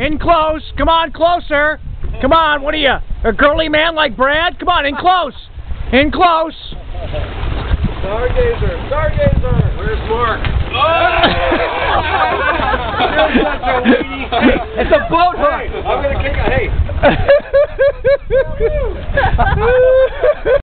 In close. Come on, closer. Come on, what are you? A girly man like Brad? Come on, in close. In close. Stargazer, Stargazer. Where's Mark? Oh! it's a boat hook. Hey, I'm gonna kick. Hey.